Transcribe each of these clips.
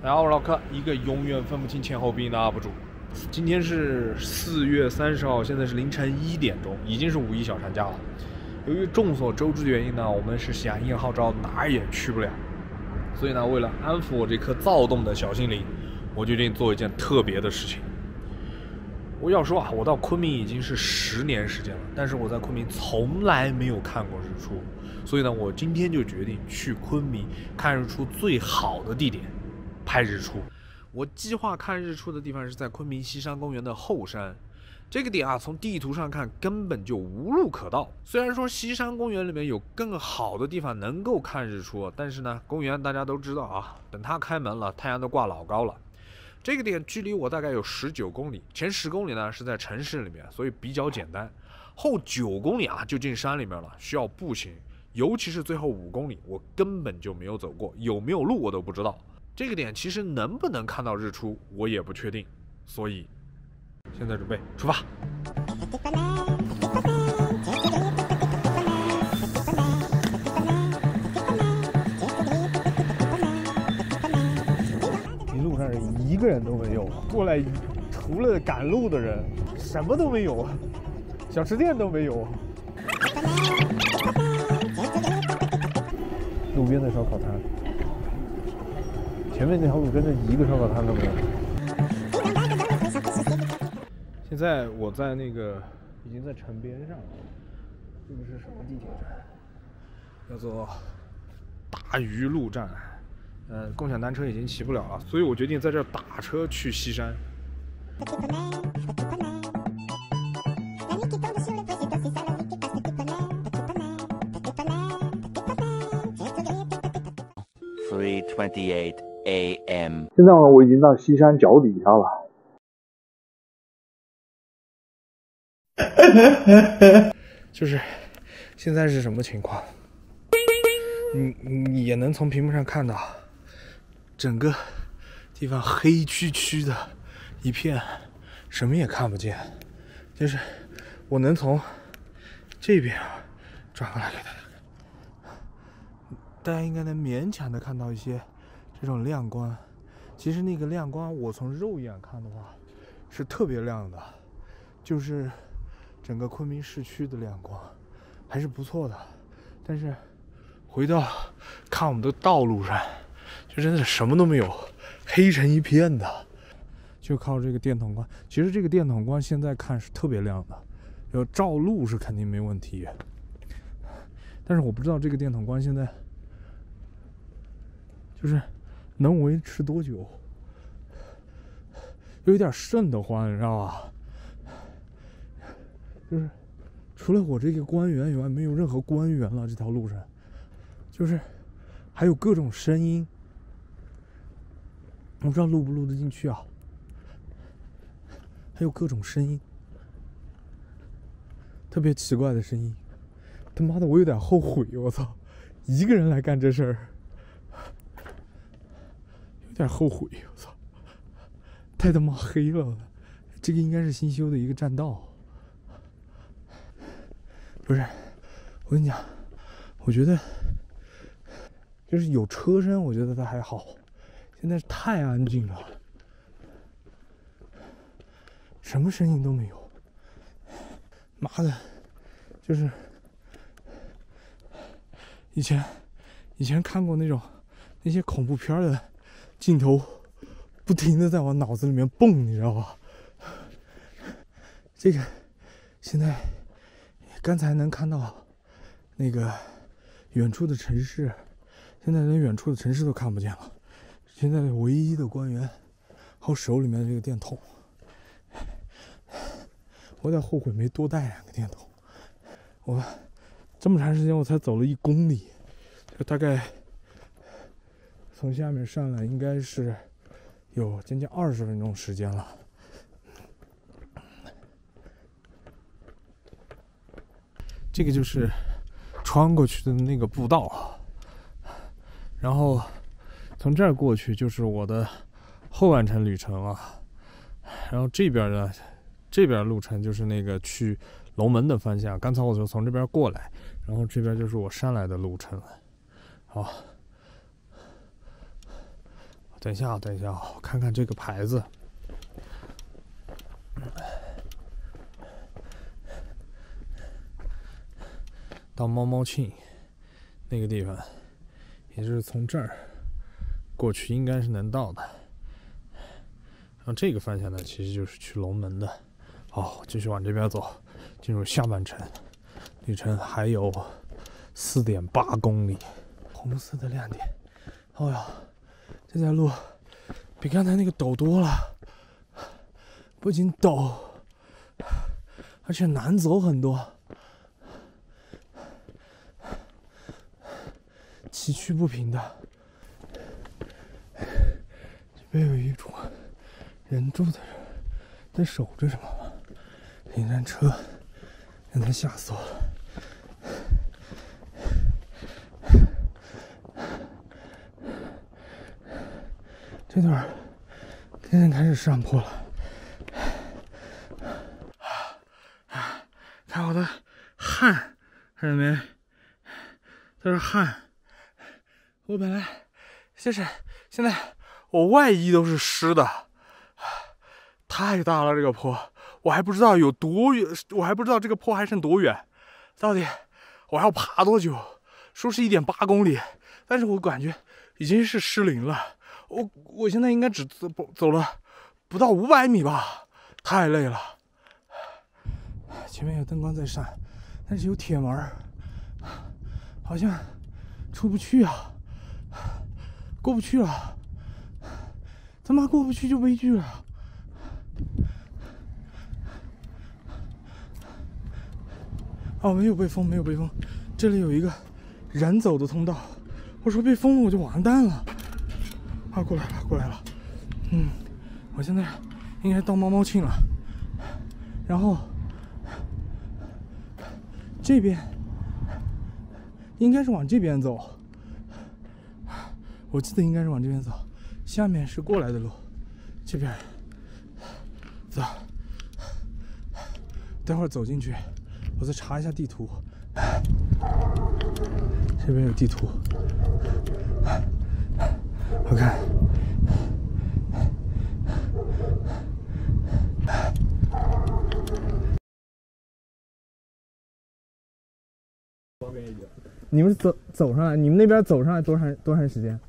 大家好，我是老柯，一个永远分不清前后鼻音的 UP 主。今天是四月三十号，现在是凌晨一点钟，已经是五一小长假了。由于众所周知的原因呢，我们是响应号召，哪儿也去不了。所以呢，为了安抚我这颗躁动的小心灵，我决定做一件特别的事情。我要说啊，我到昆明已经是十年时间了，但是我在昆明从来没有看过日出。所以呢，我今天就决定去昆明看日出最好的地点，拍日出。我计划看日出的地方是在昆明西山公园的后山，这个点啊，从地图上看根本就无路可到。虽然说西山公园里面有更好的地方能够看日出，但是呢，公园大家都知道啊，等它开门了，太阳都挂老高了。这个点距离我大概有十九公里，前十公里呢是在城市里面，所以比较简单。后九公里啊就进山里面了，需要步行。尤其是最后五公里，我根本就没有走过，有没有路我都不知道。这个点其实能不能看到日出，我也不确定。所以，现在准备出发。一路上一个人都没有，过来除了赶路的人，什么都没有，小吃店都没有。路边的烧烤摊，前面那条路真的一个烧烤摊都没有。现在我在那个已经在城边上，这个是什么地铁站？叫做大鱼路站。呃，共享单车已经骑不了了，所以我决定在这儿打车去西山。Three twenty-eight a.m. 现在呢，我已经到西山脚底下了。就是现在是什么情况？你你也能从屏幕上看到，整个地方黑黢黢的一片，什么也看不见。就是我能从这边转过来给大家看，大家应该能勉强的看到一些这种亮光。其实那个亮光，我从肉眼看的话，是特别亮的，就是整个昆明市区的亮光，还是不错的。但是回到看我们的道路上，就真的什么都没有，黑成一片的。就靠这个电筒光，其实这个电筒光现在看是特别亮的，要照路是肯定没问题。但是我不知道这个电筒光现在就是能维持多久，有点瘆得慌，你知道吧？就是除了我这个官员以外，没有任何官员了。这条路上，就是还有各种声音，我不知道录不录得进去啊。还有各种声音，特别奇怪的声音。他妈的，我有点后悔，我操，一个人来干这事儿，有点后悔，我操，太他妈黑了。这个应该是新修的一个栈道，不是？我跟你讲，我觉得就是有车声，我觉得它还好。现在太安静了。什么声音都没有，妈的，就是以前以前看过那种那些恐怖片的镜头，不停的在我脑子里面蹦，你知道吧？这个现在刚才能看到那个远处的城市，现在连远处的城市都看不见了。现在唯一的官员，和手里面的这个电筒。我有点后悔没多带两个电筒。我这么长时间我才走了一公里，就大概从下面上来应该是有将近二十分钟时间了。这个就是穿过去的那个步道，然后从这儿过去就是我的后半程旅程了。然后这边呢？这边路程就是那个去龙门的方向，刚才我就从这边过来，然后这边就是我上来的路程了。好，等一下啊，等一下啊，我看看这个牌子。到猫猫庆那个地方，也就是从这儿过去，应该是能到的。然后这个方向呢，其实就是去龙门的。好，继续往这边走，进入下半程，里程还有四点八公里。红色的亮点，哦呀，这条路比刚才那个陡多了，不仅陡，而且难走很多，崎岖不平的。这边有一种人住的人在守着什么吗？一辆车，让他吓死我了。这段儿渐渐开始上坡了，看我的汗，看见没？这是汗。我本来就是现在我外衣都是湿的，太大了这个坡，我还不知道有多远，我还不知道这个坡还剩多远，到底我还要爬多久？说是一点八公里，但是我感觉已经是失灵了。我我现在应该只走走了不到五百米吧，太累了。前面有灯光在闪，但是有铁门，好像出不去啊，过不去了。他妈过不去就悲剧了。哦，没有被封，没有被封，这里有一个人走的通道。我说被封了我就完蛋了。啊，过来了，过来了。嗯，我现在应该到猫猫庆了。然后这边应该是往这边走，我记得应该是往这边走。下面是过来的路，这边走。待会儿走进去，我再查一下地图。这边有地图。我看，你们是走走上来？你们那边走上来多长多长时间？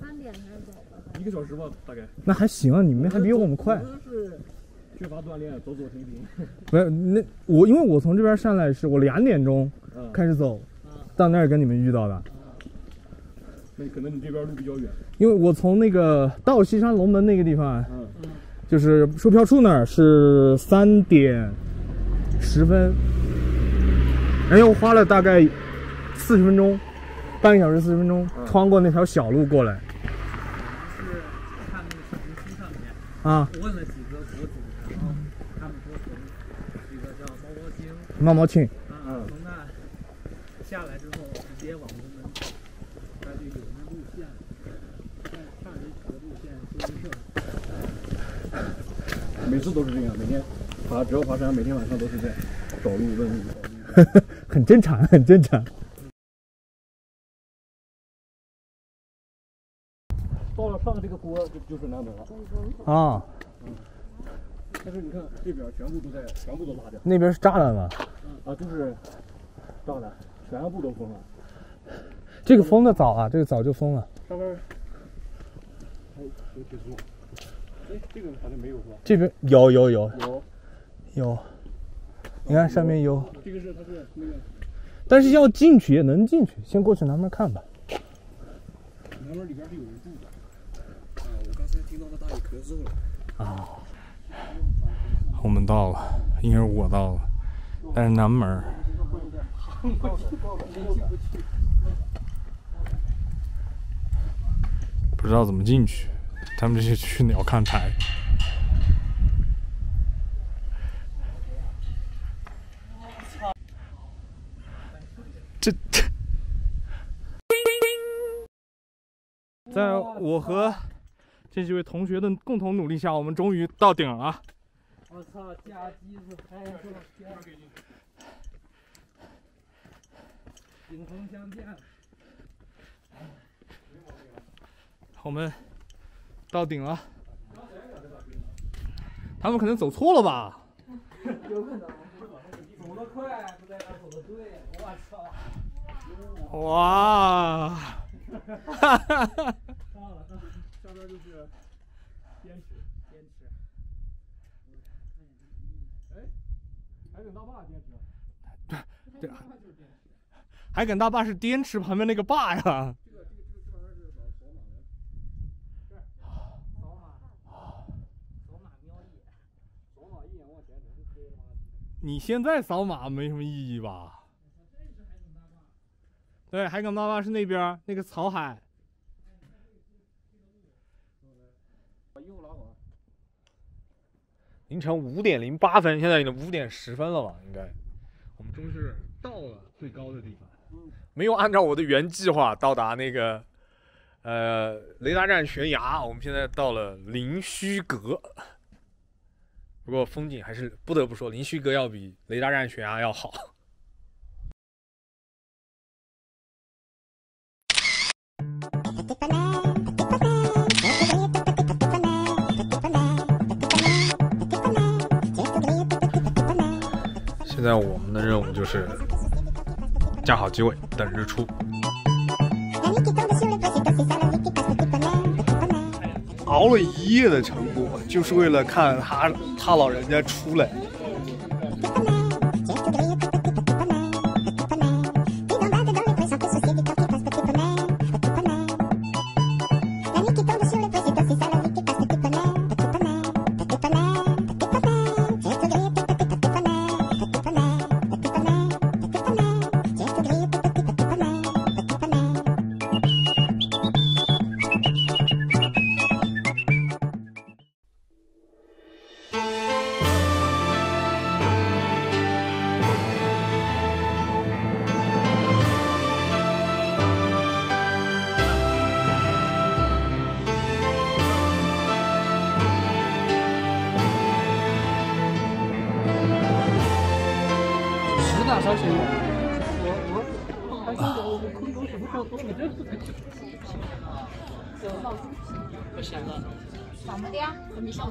三点开始走的，一个小时吧，大概。那还行啊，你们还比我们快。是缺乏锻炼，走走停停。没有，那我因为我从这边上来是我两点钟嗯，开始走，到那儿跟你们遇到的。那可能你这边路比较远。因为我从那个到西山龙门那个地方，嗯，就是售票处那儿是三点十分，然后花了大概四十分钟，半个小时四十分钟，穿过那条小路过来。我是看那个小红书上面，啊，我问了几个博主，然后他们说从一个叫猫猫精猫猫庆。啊，从那下来之后直接往龙门走，它就有那路线，看看着几个路线修设。每次都是这样，每天爬，只要爬山，每天晚上都是这样，找路问路。很正常，很正常。到了上这个坡就就是南门了，啊，嗯但是你看这边全部都在，全部都拉掉那边是栅栏吗，啊，就是栅栏，全部都封了。这个封的早啊，这个早就封了。上面哎，这个好像没有是吧？这边有有有有，有，你看上面有，这个是它是那个但是要进去也能进去，先过去南门看吧。南门里边是有人住的。啊，我刚才听到那大爷咳嗽了。啊我们到了，应该是我到了，但是南门 不知道怎么进去，他们这些去鸟看台。这这，在我和这几位同学的共同努力下，我们终于到顶了啊！我操，架机子拍照片，顶峰相见。我们到顶了。他们可能走错了吧？走得快不代表走得对，我操！哇！哈哈哈！到了，下边就是坚持，坚持。哎，海埂大坝坚持。对，海埂大坝是滇池旁边那个坝呀。这个这个这个这玩意儿是扫扫码的。这儿扫码，扫码瞄一眼，扫码一眼往前全是黑了吧唧的。你现在扫码没什么意义吧？对，海埂大坝是那边那个草海。凌晨五点零八分，现在已经五点十分了吧？应该，我们终是到了最高的地方，没有按照我的原计划到达那个呃雷达站悬崖，我们现在到了灵虚阁。不过风景还是不得不说，灵虚阁要比雷达站悬崖要好。现在我们的任务就是架好机位，等日出。熬了一夜的成果，就是为了看他怕老人家出来。实打上形容，我我还想着我们空中什么时候多了这个。我想了。怎么的呀？你 想